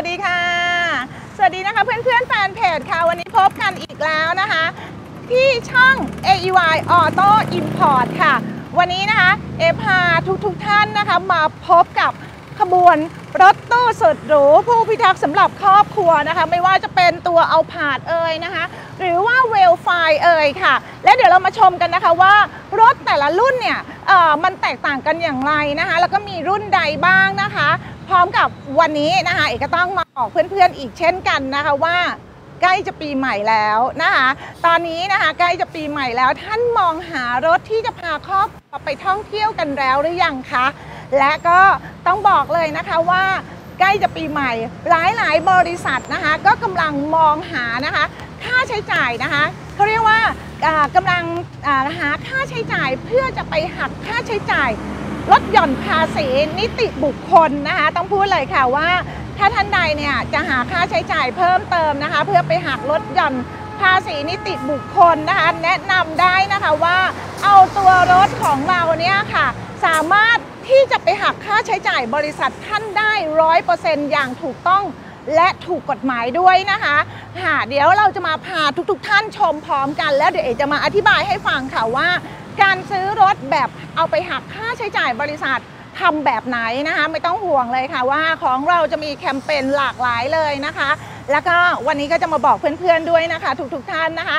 สวัสดีค่ะ สวัสดีนะคะเพื่อนๆแฟนเพจค่ะ วันนี้พบกันอีกแล้วนะคะ ที่ช่อง AEY Auto Import ค่ะ วันนี้นะคะเอพาทุกๆทท่านนะคะ มาพบกับขบวนรถตู้สุดหรูผู้พิทักษ์สำหรับครอบครัวนะคะ ไม่ว่าจะเป็นตัวเอาผาดเอ่ยนะคะ หรือว่าเวลไฟเอ่ยค่ะ และเดี๋ยวเรามาชมกันนะคะว่ารถแต่ละรุ่นเนี่ยเอ่อมันแตกต่างกันอย่างไรนะคะ แล้วก็มีรุ่นใดบ้างนะคะ พร้อมกับวันนี้นะคะเอกก็ต้องมาบอกเพื่อนๆอีกเช่นกันนะคะว่าใกล้จะปีใหม่แล้วนะคะ ตอนนี้นะคะใกล้จะปีใหม่แล้วท่านมองหารถที่จะพาครอบครัวไปท่องเที่ยวกันแล้วหรือยังคะ และก็ต้องบอกเลยนะคะว่าใกล้จะปีใหม่ หลายๆ บริษัทนะคะก็กำลังมองหานะคะค่าใช้จ่ายนะคะเขาเรียกว่าอ่ากำลังหาค่าใช้จ่ายเพื่อจะไปหักค่าใช้จ่าย ลดหย่อนภาษีนิติบุคคลนะคะ ต้องพูดเลยค่ะว่า ถ้าท่านใดเนี่ยจะหาค่าใช้จ่ายเพิ่มเติมนะคะ เพื่อไปหักลดหย่อนภาษีนิติบุคคลนะคะ แนะนำได้นะคะว่าเอาตัวรถของเราเนี่ยค่ะ สามารถที่จะไปหักค่าใช้จ่ายบริษัทท่านได้ร้อยเปอร์เซ็นต์อย่างถูกต้องและถูกกฎหมายด้วยนะคะค่ะเดี๋ยวเราจะมาพาทุกๆทท่านชมพร้อมกัน แล้วเดี๋ยวเอจะมาอธิบายให้ฟังค่ะว่า การซื้อรถแบบเอาไปหักค่าใช้จ่ายบริษัททำแบบไหนนะคะไม่ต้องห่วงเลยค่ะว่าของเราจะมีแคมเปญหลากหลายเลยนะคะ แล้วก็วันนี้ก็จะมาบอกเพื่อนๆด้วยนะคะ ทุกๆท่านนะคะ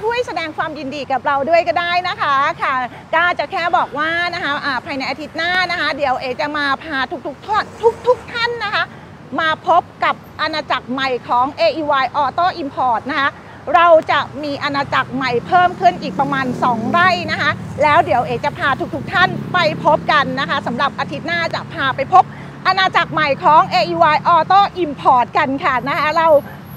ช่วยแสดงความยินดีกับเราด้วยก็ได้นะคะค่ะก็จะแค่บอกว่านะคะอ่าภายในอาทิตย์หน้านะคะ เดี๋ยวเอจะมาพาทุกๆท่านทุกๆท่านนะคะ มาพบกับอาณาจักรใหม่ของ AEY Auto Import นะคะ เราจะมีอาณาจักรใหม่เพิ่มขึ้นอีกประมาณ 2 ไร่นะคะ แล้วเดี๋ยวเอจะพาทุกๆท่านไปพบกันนะคะสำหรับอาทิตย์หน้าจะพาไปพบอาณาจักรใหม่ของ AEY Auto Import กันค่ะนะคะเรา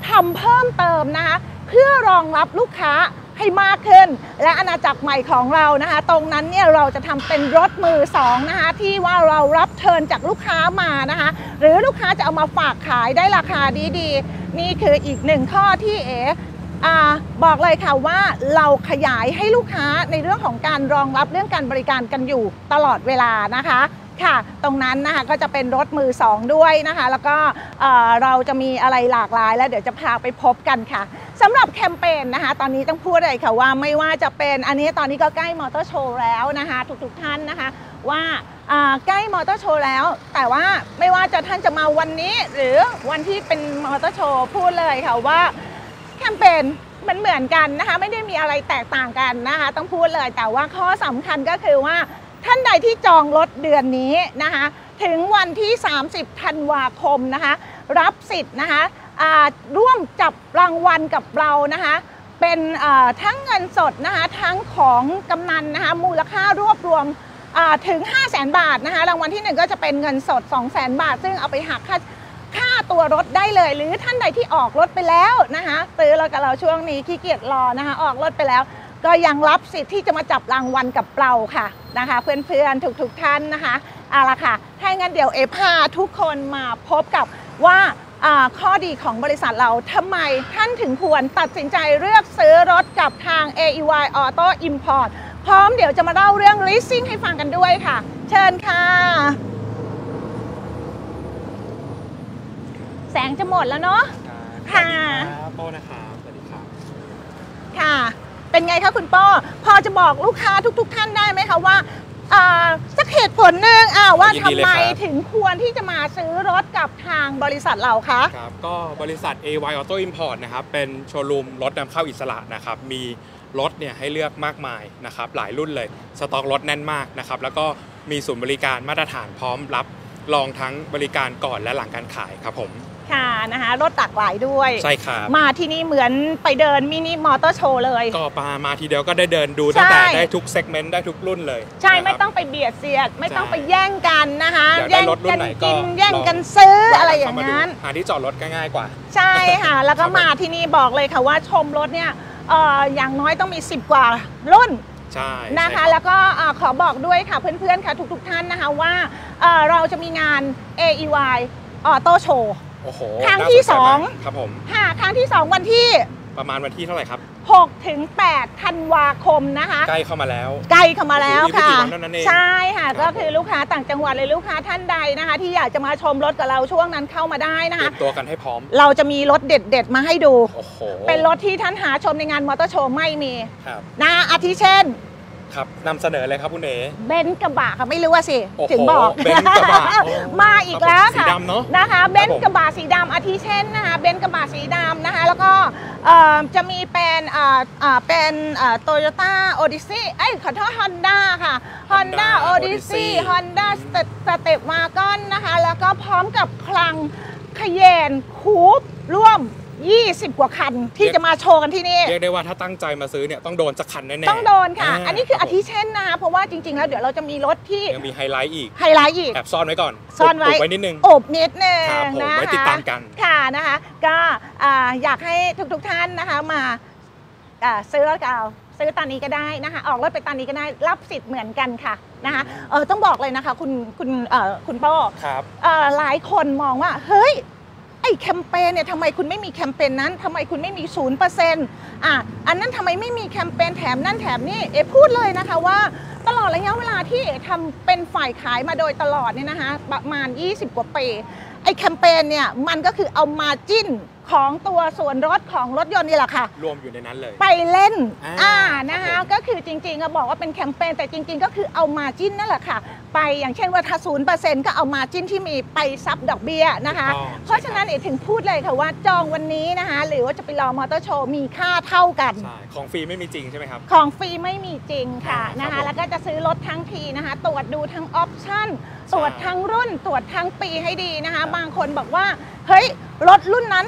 ทำเพิ่มเติมนะคะ เพื่อรองรับลูกค้าให้มากขึ้น และอาณาจักรใหม่ของเรานะคะ ตรงนั้นเนี่ยเราจะทำเป็นรถมือสองนะคะที่ว่าเรารับเทินจากลูกค้ามานะคะ หรือลูกค้าจะเอามาฝากขายได้ราคาดีๆ นี่คืออีกหนึ่งข้อที่เอ บอกเลยค่ะว่าเราขยายให้ลูกค้าในเรื่องของการรองรับเรื่องการบริการกันอยู่ตลอดเวลานะคะค่ะ ตรงนั้นนะคะก็จะเป็นรถมือสองด้วยนะคะ แล้วก็เราจะมีอะไรหลากหลาย แล้วเดี๋ยวจะพาไปพบกันค่ะสำหรับแคมเปญนะคะ ตอนนี้ต้องพูดเลยค่ะว่าไม่ว่าจะเป็นอันนี้ตอนนี้ก็ใกล้มอเตอร์โชว์แล้วนะคะ ทุกๆท่านนะคะ ว่าใกล้มอเตอร์โชว์แล้ว แต่ว่าไม่ว่าจะท่านจะมาวันนี้ หรือวันที่เป็นมอเตอร์โชว์พูดเลยค่ะว่า แคมเปญมันเหมือนกันนะคะ ไม่ได้มีอะไรแตกต่างกันนะคะ ต้องพูดเลยแต่ว่าข้อสำคัญก็คือว่าท่านใดที่จองรถเดือนนี้นะคะ ถึงวันที่ 30ธันวาคมนะคะ รับสิทธิ์นะคะร่วมจับรางวัลกับเรานะคะ เป็นทั้งเงินสดนะคะ ทั้งของกำนันนะคะ มูลค่ารวบรวมถึง 5 0 0แสนบาทนะคะ รางวัลที่หนึ่งก็จะเป็นเงินสด 2 0 0แสนบาท ซึ่งเอาไปหักค่า ค่าตัวรถได้เลย หรือท่านใดที่ออกรถไปแล้วนะคะซื้อเรถกับเราช่วงนี้ขี้เกียจรอนะคะออกรถไปแล้ว ก็ยังรับสิทธิ์ที่จะมาจับรางวัลกับเราค่ะนะคะ เพื่อนๆทุกๆท่านนะคะเอาละค่ะถ้างั้นเดี๋ยวเอพาทุกคนมาพบกับว่าอ่าข้อดีของบริษัทเราทำไมท่านถึงควรตัดสินใจเลือกซื้อรถกับทาง AEY Auto Import พร้อมเดี๋ยวจะมาเล่าเรื่อง leasing ให้ฟังกันด้วยค่ะ เชิญค่ะ แสงจะหมดแล้วเนาะ ค่ะครับโป้นะครับสวัสดีครับ ค่ะ เป็นไงคะคุณป้อ พอจะบอกลูกค้าทุก ๆท่านได้ไหมคะว่าอ่าสักเหตุผลหนึ่งอ่าว่ายินทำดีเลยไมครับ ถึงควรที่จะมาซื้อรถกับทางบริษัทเราคะ ครับ ก็บริษัท AY Auto Import นะครับ เป็นโชว์รูมรถนำเข้าอิสระนะครับ มีรถเนี่ยให้เลือกมากมายนะครับ หลายรุ่นเลย สต็อกรถแน่นมากนะครับ แล้วก็มีศูนย์บริการมาตรฐานพร้อมรับรองทั้งบริการก่อนและหลังการขายครับผม ค่ะนะคะรถหลากหลายด้วย ใช่ครับ มาที่นี่เหมือนไปเดินมินิมอเตอร์โชว์เลย ก็ปามาทีเดียวก็ได้เดินดูตั้งแต่ใช่ได้ทุกเซกเมนต์ได้ทุกรุ่นเลย ใช่นะครับไม่ต้องไปเบียดเสียด ไม่ต้องใช่ไปแย่งกันนะคะอยากได้แย่งรถรุ่กันนไหนก็กินแย่งลองกันซื้อแวะอะไรอเข้ย่างมดูนั้นหาที่จอดรถก็ง่ายกว่า ใช่ค่ะ แล้วก็ครับผมมาที่นี่บอกเลยค่ะว่าชมรถเนี่ยเอ่ออย่างน้อยต้องมี 10 กว่ารุ่นใช่นะใช่คะรับแล้วก็เอ่อขอบอกด้วยค่ะเพื่อนๆค่ะทุกๆท่านนะคะว่าเอ่อเราจะมีงาน AEY Auto Show โอ้โหครั้งน่าที่นใจสองมากครับผมค่ะครั้งที่2วันที่ประมาณวันที่เท่าไหร่ครับ6ถึง8ธันวาคมนะคะ ใกล้เข้ามาแล้ว ใกล้เข้ามาแล้วค่ะอีกไม่กี่วันเท่านั้นเองใช่ค่ะครับก็คือลูกค้าต่างจังหวัดหรือลูกค้าท่านใดนะคะ ที่อยากจะมาชมรถกับเราช่วงนั้นเข้ามาได้นะเตรีคะยมตัวกันให้พร้อม เราจะมีรถเด็ด ๆ มาให้ดูโอ้โหเป็นรถที่ท่านหาชมในงานมอเตอร์โชว์ไม่มีครับนะอาทิเช่น ครับนำเสนอเลยครับคุณเอ๋เบนซ์กระบะค่ะไม่รู้ว่าสิโอ้โหถึงบอก เบนซ์กระบะโอ้ มาอีกแล้วค่ะสีดำเนอะนะคะเบนครับผมซ์กระบะสีดำอาทิเช่นนะคะเบนซ์กระบะสีดำนะคะแล้วก็เอ่อจะมีเป็นเอ่อเอ่อเป็นโตโยต้าโอดิซี่เอ้ยขอโทษฮอนด้าค่ะฮอนด้า Honda โอดิซี่ Odyssey ฮอนด้าสเต็ปวากอนนะคะแล้วก็พร้อมกับคลังขยเยนคูปร่วม 20 กว่าคันที่จะมาโชว์กันที่นี่ เรียกได้ว่าถ้าตั้งใจมาซื้อเนี่ยต้องโดนสักคันแน่ๆ ต้องโดนค่ะาอันนี้คือรัอาบทิเช่นนะคะเพราะว่าจริงๆ แล้วเดี๋ยวเราจะมีรถที่ ยังมีไฮไลท์อีก ไฮไลท์อีก แอบซ่อนไว้ก่อน ซ่อนไว้บไว้นิดนึงอบนิดนึงครับผมนะคะไว้ติดตามกัน ค่ะนะคะ ก็อ่าอยากให้ทุกๆท่านนะคะมาอ่าซื้อรถกับเราซื้อตอนนี้ก็ได้นะคะ ออกรถไปตอนนี้ก็ได้รับสิทธิ์เหมือนกันค่ะนะคะเออต้องบอกเลยนะคะ คุณคุณเอ่อคุณโป้ครับเอ่อหลายคนมองว่า เฮ้ย ไอ้แคมเปญเนี่ยทำไมคุณไม่มีแคมเปญนั้นทำไมคุณไม่มีศูนย์เปอร์เซ็นต์อะอันนั้นทำไมไม่มีแคมเปญแถมนั่นแถมนี่เอพูดเลยนะคะว่าตลอดระยะเวลาที่เอทำเป็นฝ่ายขายมาโดยตลอดเนี่ยนะคะประมาณ 20 กว่าปีไอ้แคมเปญเนี่ยมันก็คือเอามาจิ้น ของตัวส่วนลดของรถยนต์นี่แหละค่ะ รวมอยู่ในนั้นเลย ไปเล่นอ่าอ่าครับนะคะผมก็คือจริงๆก็บอกว่าเป็นแคมเปญแต่จริง ๆ ก็คือเอา margin นั่นแหละค่ะ ไปอย่างเช่นว่าถ้าศูนย์เปอร์เซ็นต์ก็เอา margin ที่มีไป sub ดอกเบี้ยนะคะถูกต้องเพราะฉะนั้นเอ๋ถึงพูดเลยค่ะว่าจองวันนี้นะคะ หรือว่าจะไปรอมอเตอร์โชว์มีค่าเท่ากันใช่ของฟรีไม่มีจริงใช่ไหมครับ ของฟรีไม่มีจริงค่ะอ่านะครัคะบผมแล้วก็จะซื้อรถทั้งทีนะคะ ตรวจดูทั้งออปชั่นตรวจทั้งรุ่นตรวจทั้งปีให้ดีนะคะ บางคนบอกว่า เฮ้ย รถรุ่นนั้น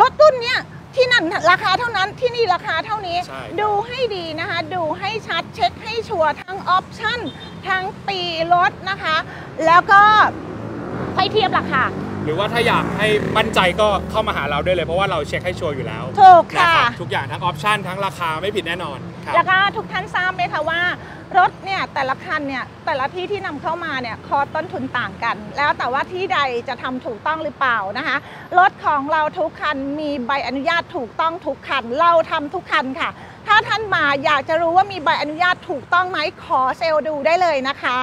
รถรุ่นเนี้ยที่นั่นราคาเท่านั้นที่นี่ราคาเท่านี้ใช่ดูให้ดีนะคะ ดูให้ชัดเช็คให้ชัวร์ทั้งออปชั่นทั้งปีรถนะคะ แล้วก็ไปเทียบราคา หรือว่าถ้าอยากให้มั่นใจก็เข้ามาหาเราได้เลย เพราะว่าเราเช็คให้ชัวร์อยู่แล้วถูกนะค่ะครับทุกอย่างทั้งออปชันทั้งราคาไม่ผิดแน่นอนครับ แล้วก็ทุกท่านทราบไหมคะว่ารถเนี่ยแต่ละคันเนี่ยแต่ละที่ที่นำเข้ามาเนี่ยคอต้นทุนต่างกัน แล้วแต่ว่าที่ใดจะทำถูกต้องหรือเปล่านะคะรถของเราทุกคันมีใบอนุญาตถูกต้องทุกคันเราทำทุกคันค่ะ ถ้าท่านมาอยากจะรู้ว่ามีใบอนุญาตถูกต้องไหมขอเซลล์ดูได้เลยนะคะ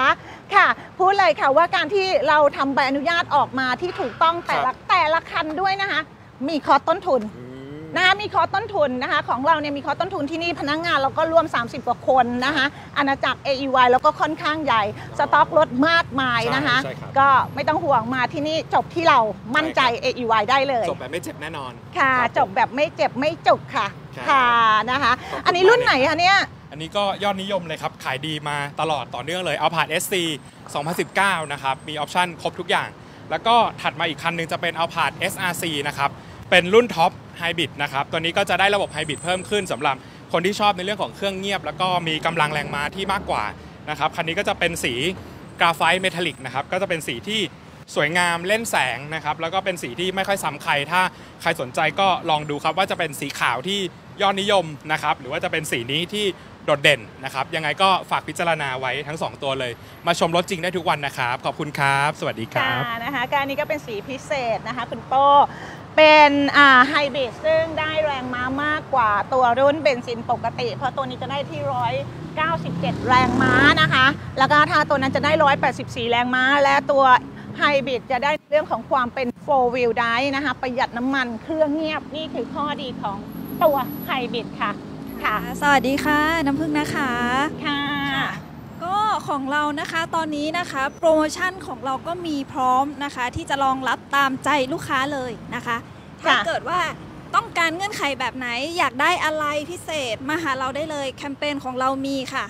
ค่ะพูดเลยค่ะว่าการที่เราทำใบอนุญาตออกมาที่ถูกต้องแต่ละแต่ละคันด้วยนะคะ มีคอต้นทุน นะคะมีคอร์สต้นทุนนะคะของเราเนี่ยมีคอร์สต้นทุนที่นี่พนักงานเราก็ร่วม 30 กว่าคนนะคะอาณาจักร AEY แล้วก็ค่อนข้างใหญ่ สต็อกรถมากมายนะคะ ใช่ครับ ก็ไม่ต้องห่วงมาที่นี่จบที่เรามั่นใจใช่ครับ AEY ได้เลย จบแบบไม่เจ็บแน่นอนค่ะ รับจบแบบไม่เจ็บไม่จุกค่ะ ครับค่ะนะคะ ขอบคุณ อันนี้รุ่นไหนคะเนี่ย อันนี้ก็ยอดนิยมเลยครับ ขายดีมาตลอดต่อเนื่องเลยเอาผ่าน SC 2019 นะครับ มีออปชั่นครบทุกอย่าง แล้วก็ถัดมาอีกคันหนึงจะเป็นเอาผ่าน SRC นะครับ เป็นรุ่นท็อปไฮบริดนะครับตัวนี้ก็จะได้ระบบไฮบริดเพิ่มขึ้นสำหรับคนที่ชอบในเรื่องของเครื่องเงียบ แล้วก็มีกำลังแรงม้าที่มากกว่านะครับคันนี้ก็จะเป็นสีกราไฟต์เมทัลลิกนะครับก็จะเป็นสีที่สวยงามเล่นแสงนะครับแล้วก็เป็นสีที่ไม่ค่อยซ้ำใคร ถ้าใครสนใจก็ลองดูครับว่าจะเป็นสีขาวที่ยอดนิยมนะครับหรือว่าจะเป็นสีนี้ที่โดดเด่นนะครับยังไงก็ฝากพิจารณาไว้ทั้ง 2 ตัวเลย มาชมรถจริงได้ทุกวันนะครับ ขอบคุณครับ สวัสดีครับนะคะการนี้ก็เป็นสีพิเศษนะคะคุณโป้ เป็นอ่าไฮบริดซึ่งได้แรงม้ามากกว่าตัวรุ่นเบนซินปกติ เพราะตัวนี้จะได้ที่197 แรงม้านะคะ แล้วก็ถ้าตัวนั้นจะได้ 184 แรงม้า และตัวไฮบริดจะได้เรื่องของความเป็น4 wheel drive นะคะ ประหยัดน้ำมันเครื่องเงียบนี่คือข้อดีของตัวไฮบริดค่ะ ค่ะ สวัสดีค่ะ น้ำพึ่งนะคะ ค่ะ ก็ของเรานะคะตอนนี้นะคะโปรโมชั่นของเราก็มีพร้อมนะคะ ที่จะรองรับตามใจลูกค้าเลยนะคะ ถ้าค่ะเกิดว่าต้องการเงื่อนไขแบบไหนอยากได้อะไรพิเศษมาหาเราได้เลยแคมเปญของเรามีค่ะ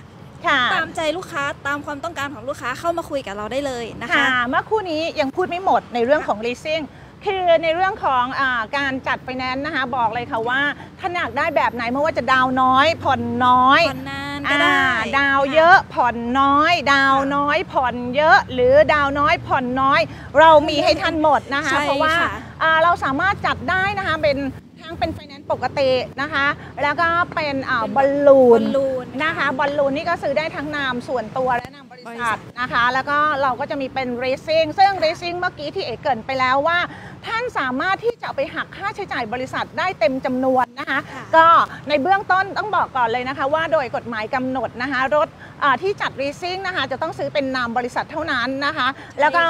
ค่ะตามใจลูกค้าตามความต้องการของลูกค้าเข้ามาคุยกับเราได้เลยนะคะค่ะเมื่อครู่นี้ยังพูดไม่หมดในเรื่องของ leasing คือในเรื่องของอาการจัดไฟแนนซ์นะคะบอกเลยค่ะว่าถ้าอยากได้แบบไหนไม่ว่าจะดาวน้อย ผ่อนน้อยผ่อนนาน ก็ได้อ่าดาวค่เยอะผ่อนน้อย ดาวน้อยผ่อนเยอะ หรือดาวน้อยผ่อนน้อย เรามีให้ท่านหมดนะคะใช่เพราะว่าค่ะอ่าเราสามารถจัดได้นะคะเป็นทั้งเป็นไฟแนนซ์ปกตินะคะ แล้วก็เป็นอ่าบอลลูบอนลลูนนะคะบอลลูนนี่ก็ซื้อได้ทั้งนามส่วนตัวและนาม บริบริษัษัททนะคะ แล้วก็เราก็จะมีเป็น racing ซึ่ง racing เมื่อกี้ที่เอกเกรินไปแล้วว่า ท่านสามารถที่จะเอาไปหักค่าใช้จ่ายบริษัทได้เต็มจำนวนนะคะค่ะก็ในเบื้องต้นต้องบอกก่อนเลยนะคะ ว่าโดยกฎหมายกำหนดนะคะรถอ่า ที่จัดรีซิ่งนะคะจะต้องซื้อเป็นนามบริษัทเท่านั้นนะคะ แล้วก็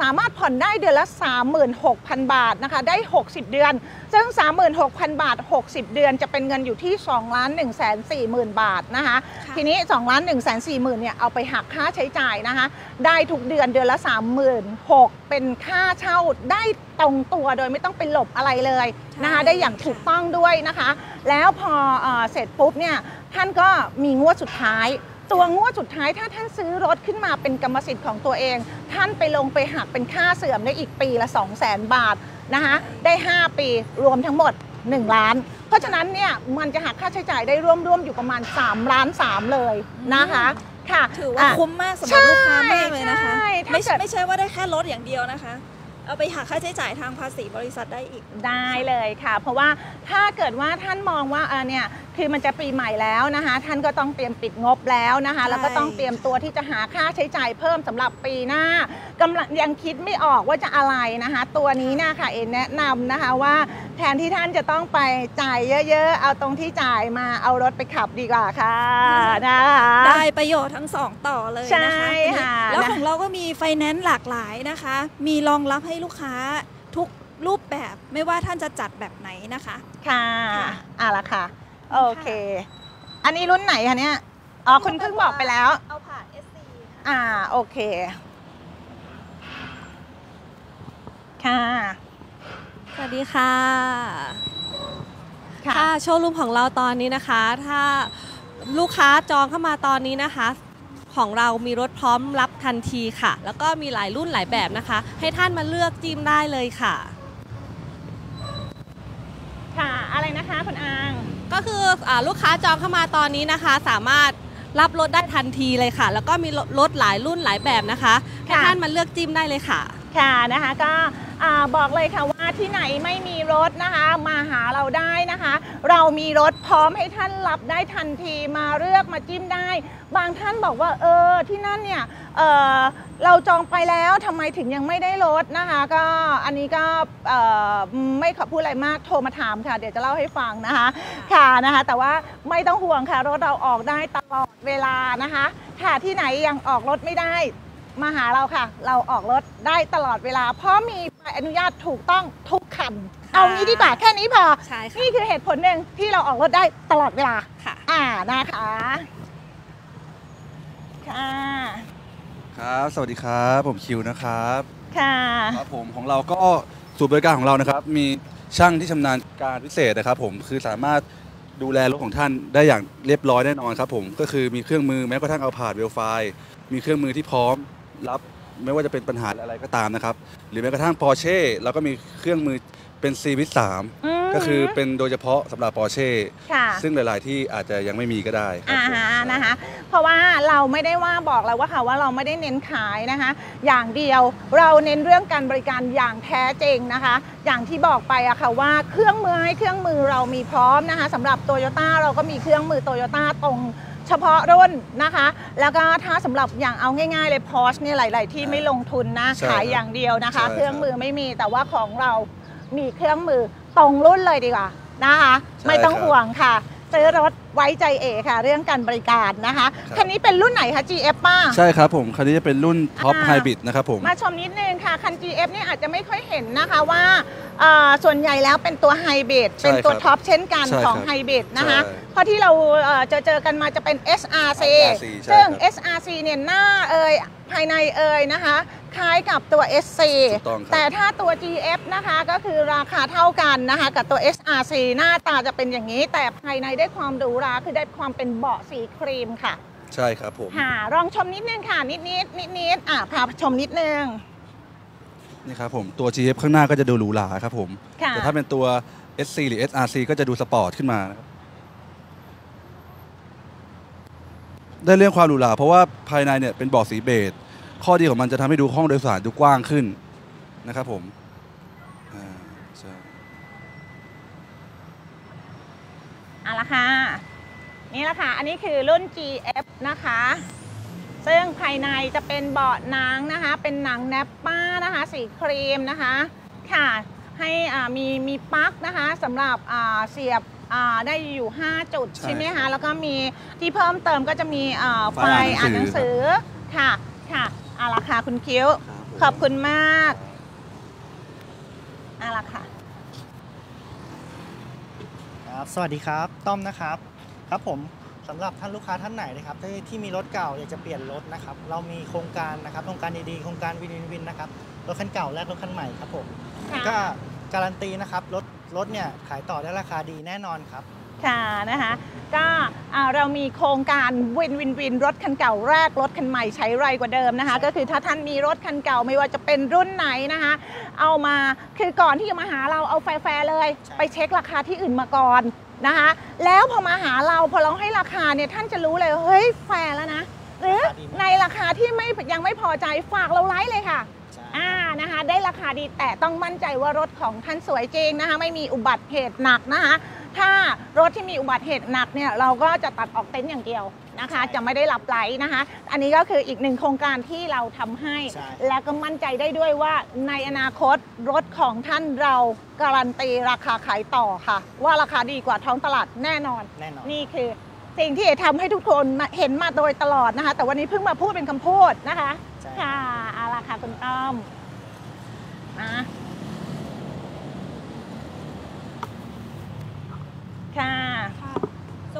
สามารถผ่อนได้เดือนละ 36,000 บาทนะคะได้ 60 เดือน ซึ่ง 36,000 บาท 60 เดือนจะเป็นเงินอยู่ที่2ล้าน1 4 0 0 0 0 บาทนะคะค่ะทีนี้2ล้าน1 4 0 0 0 0เนี่ยเอาไปหักค่าใช้จ่ายนะคะ ได้ทุกเดือนเดือนละ 36,000เป็นค่าเช่าได้ตรงตัวโดยไม่ต้องไปหลบอะไรเลยนะคะใช่ได้อย่างถูกต้องด้วยนะคะ แล้วพอเอ่อเสร็จปุ๊บเนี่ยท่านก็มีงวดสุดท้าย ตัวงวดสุดท้ายถ้าท่านซื้อรถขึ้นมาเป็นกรรมสิทธิ์ของตัวเอง ท่านไปลงไปหักเป็นค่าเสื่อมได้อีกปีละ 2 0 0 0 0 0 บาทนะคะได้ 5 ปีรวมทั้งหมด 1 ล้าน เพราะฉะนั้นเนี่ยมันจะหักค่าใช้จ่ายได้ร่วมๆอยู่ประมาณ 3 ล้าน 3 เลยนะคะค่ะถือว่าอะคุ้มมากสำหรับลูกค้ามากเลยนะคะใช่ถ้าไม่ใช่เกิดไม่ใช่ว่าได้แค่รถอย่างเดียวนะคะ เอาไปหักค่าใช้จ่ายทางภาษีบริษัทได้อีก ได้เลยค่ะ เพราะว่าถ้าเกิดว่าท่านมองว่าเออเนี่ยคือมันจะปีใหม่แล้วนะคะ ท่านก็ต้องเตรียมปิดงบแล้วนะคะใช่แล้วก็ต้องเตรียมตัวที่จะหาค่าใช้จ่ายเพิ่มสำหรับปีหน้ากำลังยังคิดไม่ออกว่าจะอะไรนะคะ ตัวนี้นะค่ะเอ็นแนะนำนะคะว่า แทนที่ท่านจะต้องไปจ่ายเยอะๆ เอาตรงที่จ่ายมาเอารถไปขับดีกว่าค่ะนะคะได้ประโยชน์ทั้งสองต่อเลยนะคะใช่ค่ะแล้วของเราก็มีไฟแนนซ์หลากหลายนะคะ มีรองรับให้ลูกค้าทุกรูปแบบไม่ว่าท่านจะจัดแบบไหนนะคะ ค่ะค่ะอะละค่ะ โอเค อันนี้รุ่นไหนคะเนี่ยอ๋อคุณเพิ่งบอกไปแล้ว เอาผ่าน SC อ่าโอเค ค่ะ สวัสดีค่ะค่ะค่ะโชว์รูมของเราตอนนี้นะคะ ถ้าลูกค้าจองเข้ามาตอนนี้นะคะ ของเรามีรถพร้อมรับทันทีค่ะ แล้วก็มีหลายรุ่นหลายแบบนะคะ ให้ท่านมาเลือกจิ้มได้เลยค่ะ ค่ะอะไรนะคะคุณอางก็คืออาลูกค้าจองเข้ามาตอนนี้นะคะ สามารถรับรถได้ทันทีเลยค่ะ แล้วก็มีรถหลายรุ่นหลายแบบนะคะ ให้ค่ะท่านมาเลือกจิ้มได้เลยค่ะ ค่ะนะคะ ก็อ่าบอกเลยค่ะว่า ที่ไหนไม่มีรถนะคะ มาหาเราได้นะคะ เรามีรถพร้อมให้ท่านรับได้ทันทีมาเลือกมาจิ้มได้ บางท่านบอกว่าเออที่นั่นเนี่ยเออเราจองไปแล้วทำไมถึงยังไม่ได้รถนะคะ ก็อันนี้ก็ไม่ขอพูดอะไรมากโทรมาถามค่ะ เดี๋ยวจะเล่าให้ฟังนะคะค่ะนะคะ แต่ว่าไม่ต้องห่วงค่ะรถเราออกได้ตลอดเวลานะคะค่ะที่ไหนยังออกรถไม่ได้ มาหาเราค่ะ เราออกรถได้ตลอดเวลา เพราะมีใบอนุญาตถูกต้องทุกคัน เอางี้ดีกว่าแค่นี้พอ ใช่ค่ะ นี่คือเหตุผลหนึ่งที่เราออกรถได้ตลอดเวลา ค่ะ อ่านะคะ ค่ะ ครับ สวัสดีครับ ผมคิวนะครับ ค่ะ ครับผมของเราก็สูตรบริการของเรานะครับ มีช่างที่ชำนาญการพิเศษนะครับ ผมคือสามารถดูแลรถของท่านได้อย่างเรียบร้อยแน่นอนครับ ผมก็คือมีเครื่องมือแม้กระทั่งเอาผ่านเวลไฟมีเครื่องมือที่พร้อม รับไม่ว่าจะเป็นปัญหาอะไรก็ตามนะครับ หรือแม้กระทั่งปอร์เช่เราก็มีเครื่องมือเป็น c ีวิสามอืมก็คือเป็นโดยเฉพาะสำหรับปอร์เช่ค่ะซึ่งหลาย ๆ ที่อาจจะยังไม่มีก็ได้ครับอ่าผมฮะนะคะ เพราะว่าเราไม่ได้ว่าบอกแล้วว่าค่ะว่าเราไม่ได้เน้นขายนะคะ อย่างเดียวเราเน้นเรื่องการบริการอย่างแท้จริงนะคะ อย่างที่บอกไปอะค่ะว่าเครื่องมือให้เครื่องมือเรามีพร้อมนะคะสำหรับโตโยต้าเราก็มีเครื่องมือโตโยต้าตรง เฉพาะรุ่นนะคะ แล้วก็ถ้าสำหรับอย่างเอาง่ายๆเลยพอชเนี่ยหลาย ๆ ที่ไม่ลงทุนนะใช่ขายอย่างเดียวนะคะใช่ครับเครื่องมือไม่มีแต่ว่าของเรามีเครื่องมือตรงรุ่นเลยดีกว่านะคะใช่ไม่ต้องครับห่วงค่ะซื้อรถไว้ใจเอ๋ค่ะ เรื่องการบริการนะคะครับคันนี้เป็นรุ่นไหนคะ GF ป่ะ ใช่ครับผม คันนี้จะเป็นรุ่นท็อปอ่าไฮบริดนะครับผม มาชมนิดนึงค่ะ คัน GF เนี่ยอาจจะไม่ค่อยเห็นนะคะว่าเอ่อส่วนใหญ่แล้วเป็นตัวไฮบริดใช่เป็นตัวครับท็อปเช่นกันใช่ของครับไฮบริดนะคะใช่เพราะที่เราเอ่อเจอเจอกันมาจะเป็น SRC SRC ใช่ซึ่งครับ SRC เนี่ยหน้าเอ่ยภายในเอ่ยนะคะคล้ายกับตัว SC ถูกต้องครับแต่ถ้าตัว GF นะคะก็คือราคาเท่ากันนะคะกับตัว SRC หน้าตาจะเป็นอย่างนี้ แต่ภายในได้ความหรูหราคือได้ความเป็นเบาะสีครีมค่ะ ใช่ครับผมค่ะลองชมนิดนึงค่ะ นิดนิดนิดนิดอะพาชมนิดนึงนี่ครับผมตัว GF ข้างหน้าก็จะดูหรูหราครับผม ค่ะแต่ถ้าเป็นตัว SC หรือ SRC ก็จะดูสปอร์ตขึ้นมานะครับได้เรื่องความหรูหราเพราะว่าภายในเนี่ยเป็นเบาะสีเบจข้อดีของมันจะทำให้ดูห้องโดยสารดูกว้างขึ้นนะครับผมอ่าใช่ เอาละค่ะ นี่แหละค่ะ อันนี้คือรุ่น GF นะคะ ซึ่งภายในจะเป็นเบาะหนังนะคะ เป็นหนังแนปป้านะคะ สีครีมนะคะ ค่ะ ให้อ่ามีมีปลั๊กนะคะสำหรับอ่าเสียบอ่าได้อยู่ 5 จุดใช่ใช่ไหมคะ แล้วก็มีที่เพิ่มเติมก็จะมีอ่าไฟไฟอ่าอ่านนหหนันังงสืสืออค่ะ ค่ะเอาละค่ะคุณคิ้ว ขอบคุณมากเอาละค่ะ ครับ สวัสดีครับ ต้อมนะครับ ครับผมสำหรับท่านลูกค้าท่านไหนนะครับที่ที่มีรถเก่าอยากจะเปลี่ยนรถนะครับ เรามีโครงการนะครับโครงการดีๆโครงการวินวินวินนะครับรถคันเก่าแลกรถคันใหม่ครับผมค่ะก็การันตีนะครับรถรถเนี่ยขายต่อได้ราคาดีแน่นอนครับ ค่ะนะคะก็อ่าเรามีโครงการ win win win รถคันเก่าแลกรถคันใหม่ไฉไลกว่าเดิมนะคะ ก็คือถ้าท่านมีรถคันเก่าไม่ว่าจะเป็นรุ่นไหนนะคะ เอามาคือก่อนที่จะมาหาเราเอาแฟร์ๆเลย ใช่ ไปเช็คราคาที่อื่นมาก่อน นะคะแล้วพอมาหาเราพอเราให้ราคาเนี่ยท่านจะรู้เลยเฮ้ยแฟร์แล้วนะหรือในราคาที่ไม่ยังไม่พอใจฝากเราไลฟ์เลยค่ะใช่อ่านะคะได้ราคาดีแต่ต้องมั่นใจว่ารถของท่านสวยจริงนะคะไม่มีอุบัติเหตุหนักนะคะถ้ารถที่มีอุบัติเหตุหนักเนี่ยเราก็จะตัดออกเต็นท์อย่างเดียว นะคะ จะไม่ได้รับไลท์นะคะ อันนี้ก็คืออีกหนึ่งโครงการที่เราทำให้ใช่และก็มั่นใจได้ด้วยว่าในอนาคตรถของท่านเราการันตีราคาขายต่อค่ะ ว่าราคาดีกว่าท้องตลาดแน่นอนแน่นอนนี่คือสิ่งที่เอทำให้ทุกคนมาเห็นมาโดยตลอดนะคะ แต่วันนี้เพิ่งมาพูดเป็นคำพูดนะคะใช่ค่ะเอาล่ะค่ะคุณต้อมมาค่ะค่ะส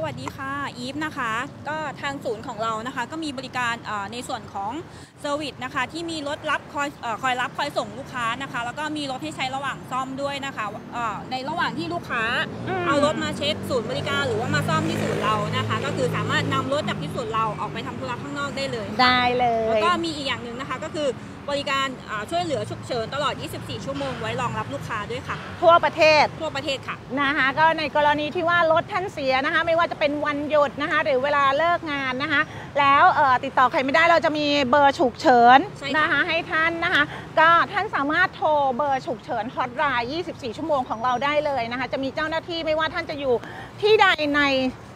วัสดีค่ะ อีฟนะคะ ก็ทางศูนย์ของเรานะคะ ก็มีบริการเอ่อในส่วนของเซอร์วิสนะคะ ที่มีรถรับคอยเอ่อคอยรับคอยส่งลูกค้านะคะ แล้วก็มีรถให้ใช้ระหว่างซ่อมด้วยนะคะเอ่อในระหว่างที่ลูกค้าอืมเอารถมาเช็คศูนย์บริการหรือว่ามาซ่อมที่ศูนย์เรานะคะ ก็คือสามารถนำรถจากที่ศูนย์เราออกไปทำธุระข้างนอกได้เลย ได้เลแล้วยก็มีอีกอย่างหนึ่งนะคะก็คือ บริการอ่าช่วยเหลือฉุกเฉินตลอด 24 ชั่วโมงไว้รองรับลูกค้าด้วยค่ะ ทั่วประเทศ ทั่วประเทศค่ะ นะคะ ก็ในกรณีที่ว่ารถท่านเสียนะคะ ไม่ว่าจะเป็นวันหยุดนะคะ หรือเวลาเลิกงานนะคะ แล้วเอ่อติดต่อใครไม่ได้เราจะมีเบอร์ฉุกเฉินใช่ค่ะนะคะ ให้ท่านนะคะ ก็ท่านสามารถโทรเบอร์ฉุกเฉินฮอตไลน์24 ชั่วโมงของเราได้เลยนะคะ จะมีเจ้าหน้าที่ไม่ว่าท่านจะอยู่ที่ใดใน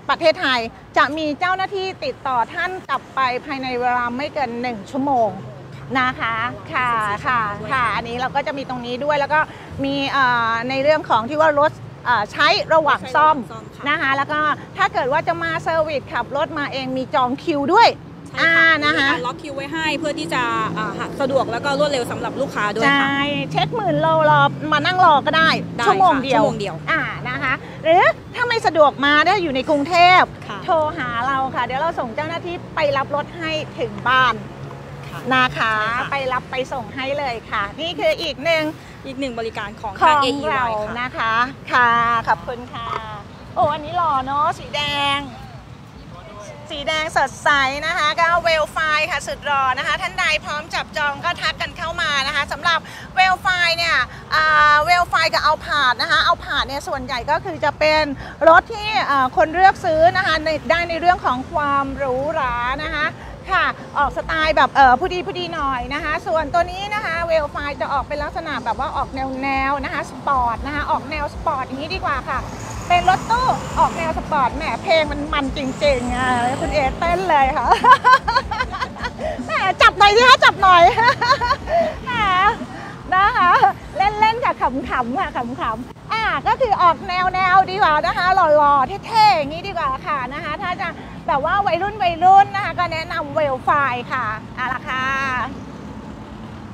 ประเทศไทยจะมีเจ้าหน้าที่ติดต่อท่านกลับไปภายในเวลาไม่เกิน 1 ชั่วโมง นะคะค่ะค่ะค่ะอันนี้เราก็จะมีตรงนี้ด้วยแล้วก็มีเอ่อในเรื่องของที่ว่ารถเอ่อใช้ระหว่างซ่อมใช้ระหว่างซ่อมค่ะนะคะ แล้วก็ถ้าเกิดว่าจะมา service ขับรถมาเองมีจองคิวด้วยใช่ค่ะอ่านะคะมีการล็อกคิวไว้ให้เพื่อที่จะอ่าหาสะดวกแล้วก็รวดเร็วสำหรับลูกค้าด้วยใช่ค่ะเช็คหมื่นโลรอมานั่งรอก็ได้ได้ชั่วโมงค่ะเดียวชั่วโมงเดียวอ่านะคะหรือถ้าไม่สะดวกมาได้อยู่ในกรุงเทพค่ะโทรหาเราค่ะ เดี๋ยวเราส่งเจ้าหน้าที่ไปรับรถให้ถึงบ้าน ค่ะนะคะใช่ค่ะไปรับไปส่งให้เลยค่ะ นี่คืออีกหนึ่งอีกหนึ่งบริการของขทางอง AEY เราค่ะนะคะ ค่ะขอบคุณค่ะ โอ้อันนี้หล่อเนาะสีแดง สีแดงสดใสนะคะก็ Vellfire ค่ะสุดหล่อนะคะ ท่านใดพร้อมจับจองก็ทักกันเข้ามานะคะสำหรับ Vellfire เนี่ยอ่า Vellfire กับ Alphard นะคะ Alphard เนี่ยส่วนใหญ่ก็คือจะเป็นรถที่อ่าคนเลือกซื้อนะคะในได้ในเรื่องของความหรูหรานะคะ ค่ะ ออกสไตล์แบบเออผู้ดีผู้ดีหน่อยนะคะ ส่วนตัวนี้นะคะ Vellfire จะออกเป็นลักษณะแบบว่าออกแนวแนวนะคะสปอร์ตนะคะออกแนวสปอร์ตอย่างนี้ดีกว่าค่ะ เป็นรถตู้ออกแนวสปอร์ตแหมเพลงมันมันจริงๆอะคุณเอเต้นเลยค่ะแหมจับหน่อยสิคะจับหน่อยนะคะเล่นๆค่ะขำๆค่ะขำๆ ก็คือออกแนวแนวๆดีกว่านะคะ หล่อๆเท่ๆอย่างนี้ดีกว่าค่ะนะคะ ถ้าจะแบบว่าวัยรุ่นวัยรุ่นนะคะ ก็แนะนำเวลไฟค่ะเอาละค่ะ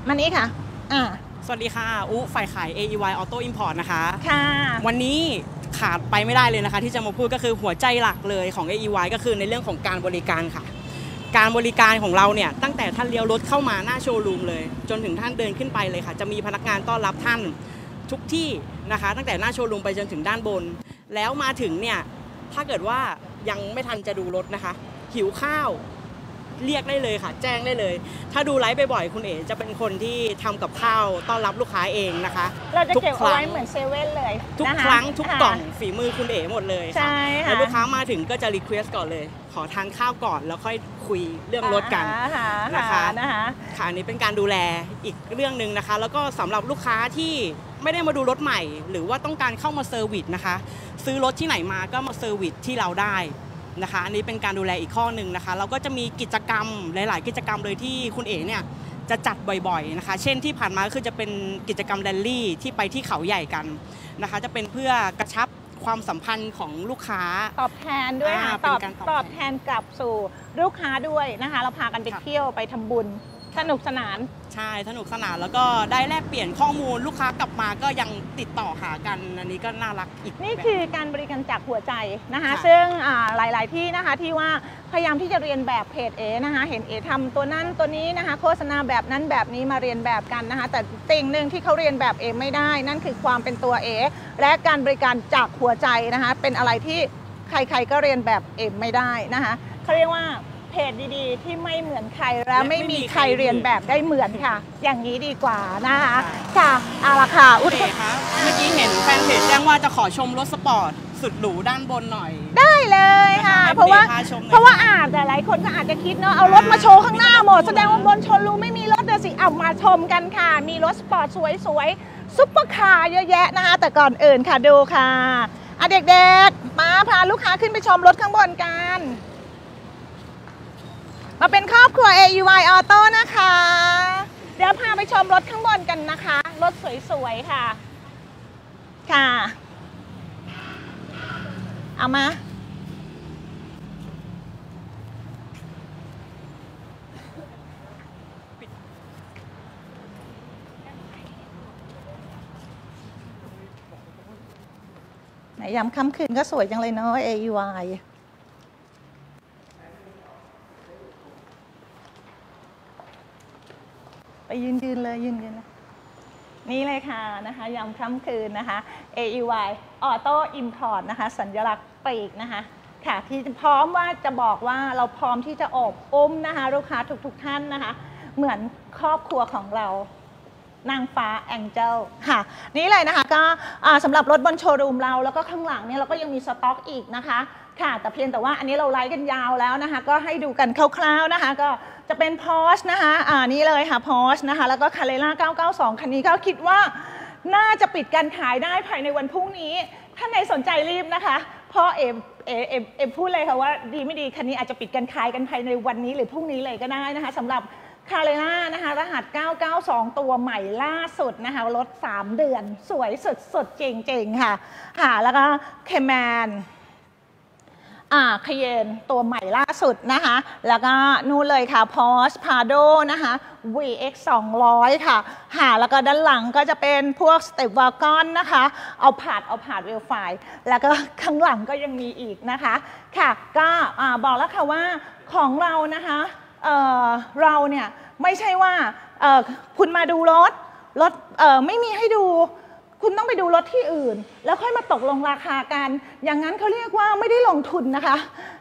มานี้ค่ะอ่าสวัสดีค่ะอุฝ่ายขาย AEY Auto Import นะคะ ค่ะ วันนี้ขาดไปไม่ได้เลยนะคะ ที่จะมาพูดก็คือหัวใจหลักเลยของ AEY ก็คือในเรื่องของการบริการค่ะ การบริการของเราเนี่ย ตั้งแต่ท่านเลี้ยวรถเข้ามาหน้าโชว์รูมเลย จนถึงท่านเดินขึ้นไปเลยค่ะ จะมีพนักงานต้อนรับท่าน ทุกที่นะคะ ตั้งแต่หน้าโชว์รูมไปจนถึงด้านบน แล้วมาถึงเนี่ยถ้าเกิดว่ายังไม่ทันจะดูรถนะคะ หิวข้าวเรียกได้เลยค่ะ แจ้งได้เลย ถ้าดูไลฟ์บ่อยๆคุณเอ๋จะเป็นคนที่ทำกับข้าวต้อนรับลูกค้าเองนะคะเราจะทุกเก็บคเอารั้ไว้งเหมือนเซเว่นเลยทุกนะะครั้งทุกค่ะกล่องฝีมือคุณเอ๋หมดเลยใช่ค่ะค่ะแล้วลูกค้ามาถึงก็จะ request ก่อนเลย ขอทานข้าวก่อนแล้วค่อยคุยเรื่องรถกันอ่านะคะนะคะค่ะอันนี้เป็นการดูแลอีกเรื่องหนึ่งนะคะ แล้วก็สำหรับลูกค้าที่ ไม่ได้มาดูรถใหม่ หรือว่าต้องการเข้ามา service นะคะ ซื้อรถที่ไหนมาก็มา service ที่เราได้นะคะ อันนี้เป็นการดูแลอีกข้อหนึ่งนะคะ เราก็จะมีกิจกรรมหลาย ๆ กิจกรรมเลยที่คุณเอ๋เนี่ยจะจัดบ่อย ๆ นะคะ เช่นที่ผ่านมาก็คือจะเป็นกิจกรรมแรลลี่ที่ไปที่เขาใหญ่กันนะคะ จะเป็นเพื่อกระชับความสัมพันธ์ของลูกค้า ตอบแทนด้วยค่ะอ่าตเป็นอบการตอบตอบแทนกลับสู่ลูกค้าด้วยนะคะ เราพากันไปค่ะเที่ยวไปทำบุญ สนุกสนาน ใช่สนุกสนานแล้วก็ได้แลกเปลี่ยนข้อมูลลูกค้ากลับมาก็ยังติดต่อหากันอันนี้ก็น่ารักอีกนี่แบบคือการบริการจากหัวใจนะคะค่ะซึ่งอ่าหลาย ๆ ที่นะคะที่ว่าพยายามที่จะเรียนแบบเพจเอนะคะเห็นเอทำตัวนั้นตัวนี้นะคะ โฆษณาแบบนั้นแบบนี้มาเรียนแบบกันนะคะ แต่สิ่งหนึ่งที่เขาเรียนแบบเอไม่ได้ นั่นคือความเป็นตัวเอและการบริการจากหัวใจนะคะ เป็นอะไรที่ใครๆก็เรียนแบบเอไม่ได้นะคะเขาเรียกว่า เพจดีๆ ที่ไม่เหมือนใครและและไม่ไม่มีมีใคใครรเรียนแบบได้เหมือนค่ะ อย่างนี้ดีกว่านะคะค่ะเอาละค่ะโออุดเคครับเมื่อกี้เห็นแฟนเพจแจ้งว่าจะขอชมรถสปอร์ตสุดหรูด้านบนหน่อย ได้เลยค่ะให้เพราะว่าคุณเอพาชมหน่อยเพราะว่าอาจแต่หลายคนก็อาจจะคิดเนาะเอารถมาโชว์ข้างหน้าหมดแสดงว่าบนโชว์รูมไม่มีรถเดี๋ยวสิเอามาชมกันค่ะ มีรถสปอร์ตสวยๆซุปเปอร์คาร์เยอะแยะนะคะแต่ก่อนอื่นค่ะดูค่ะอะเด็กๆมาพาลูกค้าขึ้นไปชมรถข้างบนกัน มาเป็นครอบครัว AUI Auto นะคะ เดี๋ยวพาไปชมรถข้างบนกันนะคะ รถสวยๆ ค่ะ ค่ะ เอามา ไหนยามค่ำคืนก็สวยจังเลยเนาะ AUI ไปยืนยืนเลยยืนยืนเลยนี่เลยค่ะนะคะยามค่ำคืนนะคะ AUI Auto Import นะคะ สัญลักษณ์ปีกนะคะค่ะที่พร้อมว่าจะบอกว่าเราพร้อมที่จะอบอุ้มนะคะ ลูกค้าทุกๆท่านนะคะ เหมือนครอบครัวของเรานางฟ้าแองเจลค่ะนี่เลยนะคะก็สำหรับรถบนโชว์รูมเราแล้วก็ข้างหลังเนี่ยเราก็ยังมีสต็อกอีกนะคะ ค่ะ แต่เพียงแต่ว่าอันนี้เราไลฟ์กันยาวแล้วนะคะ ก็ให้ดูกันคร่าวๆนะคะ ก็จะเป็น Porsche นะคะอ่านี่เลยค่ะ Porsche นะคะ แล้วก็ Carrera 992 คันนี้ก็คิดว่าน่าจะปิดการขายได้ภายในวันพรุ่งนี้ ถ้าไหนสนใจรีบนะคะ เพราะเอมเอเอมเอมพูดเลยค่ะว่าดีไม่ดีคันนี้อาจจะปิดการขายกันภายในวันนี้หรือพรุ่งนี้เลยก็ได้นะคะสำหรับคาเรล่านะคะ รหัส 992 ตัวใหม่ล่าสุดนะคะรถ 3 เดือน สวยสุดสุดๆจริงๆ ค่ะ ค่ะ แล้วก็เคแมน อ่าคเยนตัวใหม่ล่าสุดนะคะ แล้วก็นู่นเลยค่ะ Porsche Prado นะคะ VX 200 ค่ะค่ะแล้วก็ด้านหลังก็จะเป็นพวก Step Wagon นะคะ เอาผาดเอาผาดเวลไฟแล้วก็ข้างหลังก็ยังมีอีกนะคะ ค่ะ ก็บอกแล้วค่ะว่าของเรานะคะเเราเนี่ย ไม่ใช่ว่าคุณมาดูรถ รถไม่มีให้ดู คุณต้องไปดูรถที่อื่น แล้วค่อยมาตกลงราคากัน อย่างนั้นเขาเรียกว่าไม่ได้ลงทุนนะคะ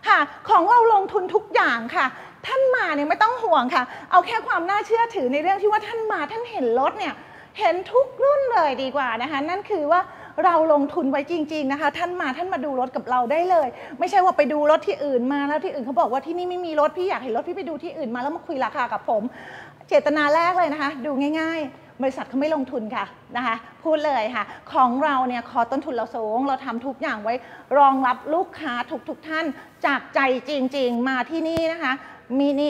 ค่ะ ของเราลงทุนทุกอย่างค่ะ ท่านมาเนี่ยไม่ต้องห่วงค่ะ เอาแค่ความน่าเชื่อถือในเรื่องที่ว่าท่านมาท่านเห็นรถเนี่ยเห็นทุกรุ่นเลยดีกว่านะคะ นั่นคือว่าเราลงทุนไว้จริง ๆนะคะ ท่านมาท่านมาดูรถกับเราได้เลย ไม่ใช่ว่าไปดูรถที่อื่นมาแล้วที่อื่นเขาบอกว่าที่นี่ไม่มีรถพี่อยากเห็นรถพี่ไปดูที่อื่นมาแล้วมาคุยราคากับผม เจตนาแรกเลยนะคะ ดูง่าย ๆ บริษัทเขาไม่ลงทุนค่ะนะคะ พูดเลยค่ะ ของเราเนี่ยคอต้นทุนเราสูง เราทำทุกอย่างไว้รองรับลูกค้าทุกๆทท่านจากใจจริง ๆ มาที่นี่นะคะมินิ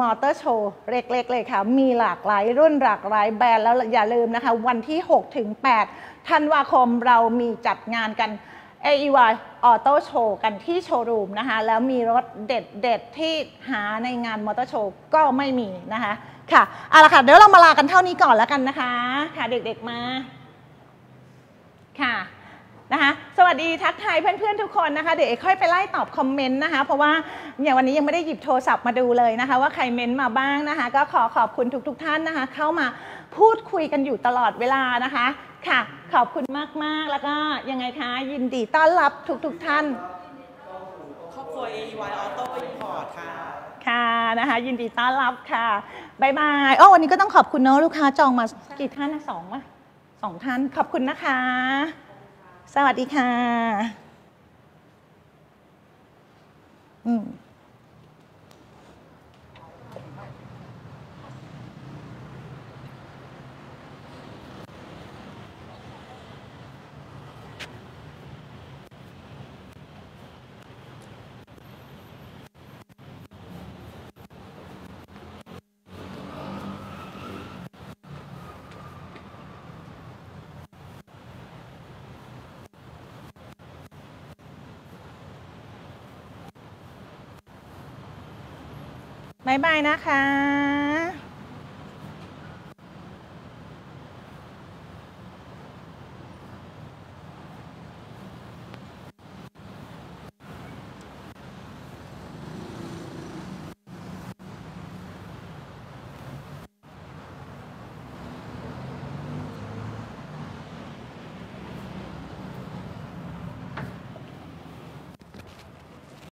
มอเตอร์โชว์เล็กๆเลยค่ะ มีหลากหลายรุ่นหลากหลายแบรนด์แล้วอย่าลืมนะคะ วันที่ 6 ถึง 8 ธันวาคมเรามีจัดงานกัน AEY Auto Show กันที่โชว์รูมนะคะ แล้วมีรถเด็ด ๆ ที่หาในงานมอเตอร์โชว์ก็ไม่มีนะคะ ค่ะเอาละค่ะ เดี๋ยวเรามาลากันเท่านี้ก่อนแล้วกันนะคะ ค่ะเด็กๆมา ค่ะนะคะสวัสดีทักทายเพื่อนๆทุกคนนะคะ เดี๋ยวเอกค่อยไปไล่ตอบคอมเมนต์นะคะ เพราะว่าอย่างวันนี้ยังไม่ได้หยิบโทรศัพท์มาดูเลยนะคะ ว่าใครเม้นต์มาบ้างนะคะ ก็ขอขอบคุณทุกๆท่านนะคะ เข้ามาพูดคุยกันอยู่ตลอดเวลานะคะค่ะ ขอบคุณมากๆแล้วก็ยังไงคะยินดีต้อนรับทุกๆท่านครอบครัว AEY Auto Import ค่ะ ค่ะนะคะ ยินดีต้อนรับค่ะบายบายอ้วันนี้ก็ต้องขอบคุณเนาะลูกค้าจองมากี่ท่านนะสองวะสองท่านขอบคุณนะคะ สวัสดีค่ะ อืม บ๊ายบายนะคะ